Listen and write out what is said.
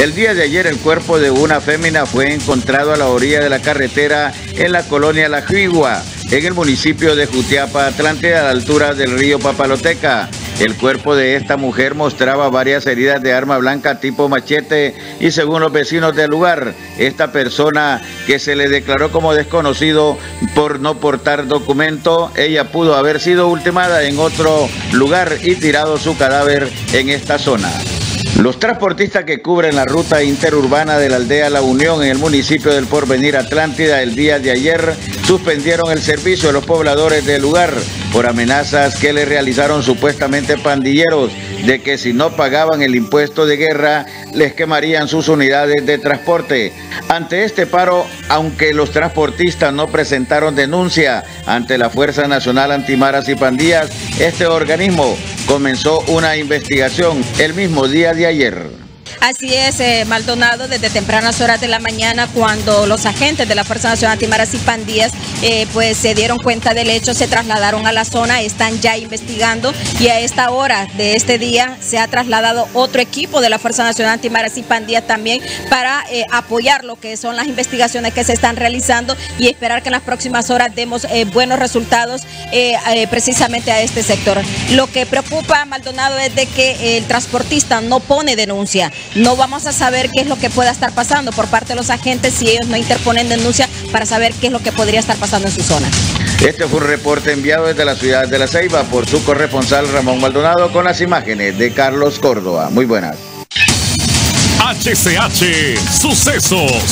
El día de ayer el cuerpo de una fémina fue encontrado a la orilla de la carretera en la colonia La Jigua, en el municipio de Jutiapa, Atlante, a la altura del río Papaloteca. El cuerpo de esta mujer mostraba varias heridas de arma blanca tipo machete y según los vecinos del lugar, esta persona que se le declaró como desconocido por no portar documento, ella pudo haber sido ultimada en otro lugar y tirado su cadáver en esta zona. Los transportistas que cubren la ruta interurbana de la aldea La Unión en el municipio del Porvenir Atlántida el día de ayer suspendieron el servicio de los pobladores del lugar por amenazas que le realizaron supuestamente pandilleros de que si no pagaban el impuesto de guerra les quemarían sus unidades de transporte. Ante este paro, aunque los transportistas no presentaron denuncia ante la Fuerza Nacional Antimaras y Pandillas, este organismo comenzó una investigación el mismo día de ayer. Así es, eh, Maldonado, desde tempranas horas de la mañana, cuando los agentes de la Fuerza Nacional Antimaras y Pandillas eh, pues se dieron cuenta del hecho, se trasladaron a la zona, están ya investigando y a esta hora de este día se ha trasladado otro equipo de la Fuerza Nacional Antimaras y Pandillas también para eh, apoyar lo que son las investigaciones que se están realizando y esperar que en las próximas horas demos buenos resultados precisamente a este sector. Lo que preocupa, Maldonado, es de que el transportista no pone denuncia no vamos a saber qué es lo que pueda estar pasando por parte de los agentes si ellos no interponen denuncia para saber qué es lo que podría estar pasando en su zona. Este fue un reporte enviado desde la ciudad de La Ceiba por su corresponsal Ramón Maldonado con las imágenes de Carlos Córdoba. Muy buenas. HCH Sucesos.